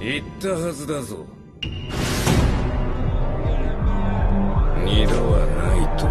言ったはずだぞ。二度はないと。